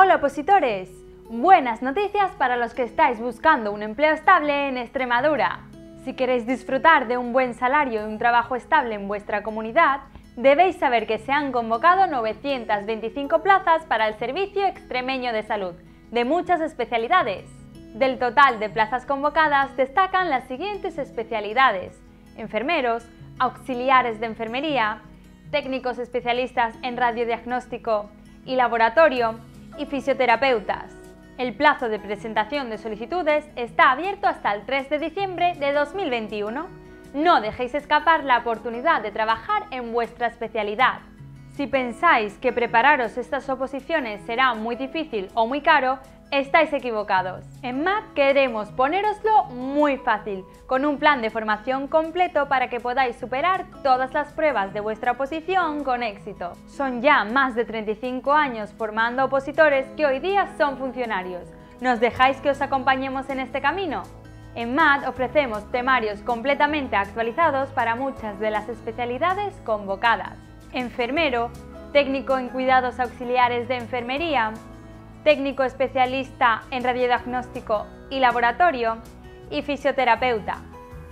Hola opositores, buenas noticias para los que estáis buscando un empleo estable en Extremadura. Si queréis disfrutar de un buen salario y un trabajo estable en vuestra comunidad, debéis saber que se han convocado 925 plazas para el Servicio Extremeño de Salud, de muchas especialidades. Del total de plazas convocadas destacan las siguientes especialidades, enfermeros, auxiliares de enfermería, técnicos especialistas en radiodiagnóstico y laboratorio y fisioterapeutas. El plazo de presentación de solicitudes está abierto hasta el 3 de diciembre de 2021. No dejéis escapar la oportunidad de trabajar en vuestra especialidad. Si pensáis que prepararos estas oposiciones será muy difícil o muy caro, Estáis equivocados. En MAT queremos ponéroslo muy fácil, con un plan de formación completo para que podáis superar todas las pruebas de vuestra oposición con éxito. Son ya más de 35 años formando opositores que hoy día son funcionarios. ¿Nos dejáis que os acompañemos en este camino? En MAT ofrecemos temarios completamente actualizados para muchas de las especialidades convocadas. Enfermero, técnico en cuidados auxiliares de enfermería, técnico especialista en radiodiagnóstico y laboratorio y fisioterapeuta.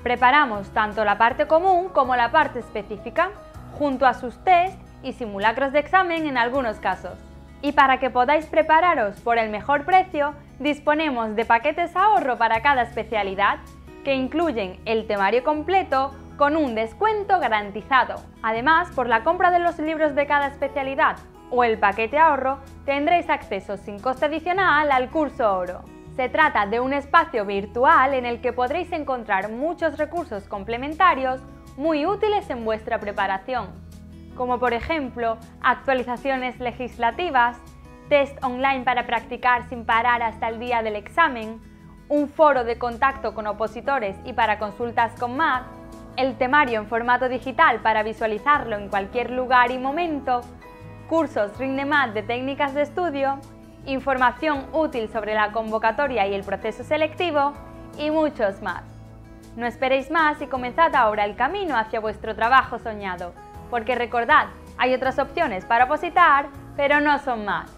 Preparamos tanto la parte común como la parte específica, junto a sus test y simulacros de examen en algunos casos. Y para que podáis prepararos por el mejor precio, disponemos de paquetes ahorro para cada especialidad, que incluyen el temario completo con un descuento garantizado. Además, por la compra de los libros de cada especialidad o el paquete ahorro, tendréis acceso sin coste adicional al curso oro. Se trata de un espacio virtual en el que podréis encontrar muchos recursos complementarios muy útiles en vuestra preparación, como por ejemplo actualizaciones legislativas, test online para practicar sin parar hasta el día del examen, un foro de contacto con opositores y para consultas con MAT, el temario en formato digital para visualizarlo en cualquier lugar y momento, cursos RINDEMAT de técnicas de estudio, información útil sobre la convocatoria y el proceso selectivo y muchos más. No esperéis más y comenzad ahora el camino hacia vuestro trabajo soñado, porque recordad, hay otras opciones para opositar, pero no son más.